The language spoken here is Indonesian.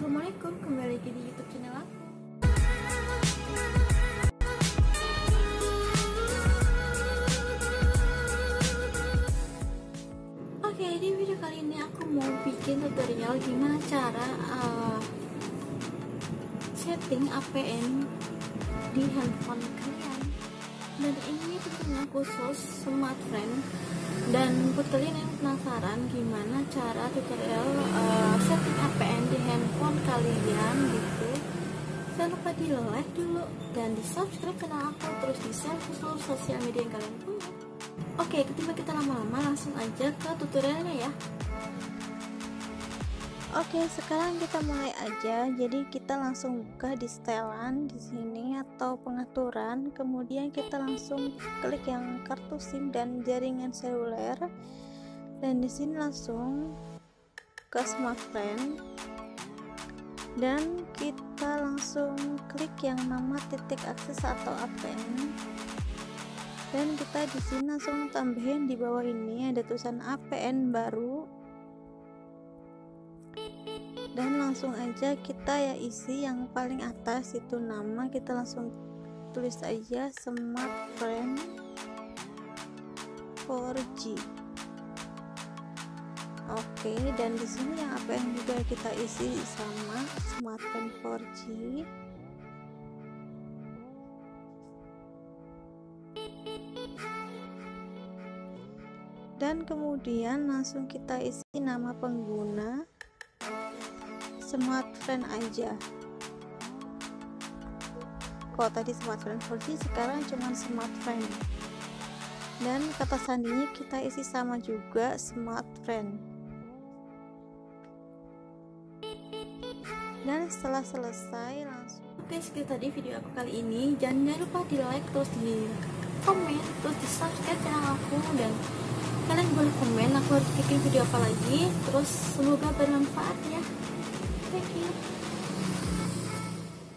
Assalamualaikum, kembali lagi di YouTube channel aku. Oke, di video kali ini aku mau bikin tutorial gimana cara uh, setting APN di handphone kalian. Dan ini tentunya khusus smartphone dan buat kalian yang penasaran gimana cara tutorial uh, setting APN di kalian gitu jangan lupa di like dulu dan di subscribe channel aku terus di share ke seluruh sosial media yang kalian punya oke ketimbang kita lama-lama langsung aja ke tutorialnya ya Oke, sekarang kita mulai aja. Jadi kita langsung buka di setelan di sini atau pengaturan, kemudian kita langsung klik yang kartu SIM dan jaringan seluler. Dan di sini langsung ke smartphone. Dan kita langsung klik yang nama titik akses atau APN. Dan kita di sini langsung tambahin di bawah ini ada tulisan APN baru. Dan langsung aja kita ya isi yang paling atas itu nama. Kita langsung tulis aja smartphone 4G oke dan di sini yang yang juga kita isi sama smartphone 4G dan kemudian langsung kita isi nama pengguna smartphone aja. Kalau tadi smartphone 4G sekarang cuma smartphone dan kata sandinya kita isi sama juga smartphone dan setelah selesai langsung. Oke segitu tadi video aku kali ini. Jangan lupa di like terus di komen terus di subscribe channel aku dan kalian boleh komen aku harus bikin video apa lagi. Terus semoga bermanfaat ya. Thank you.